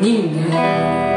你。以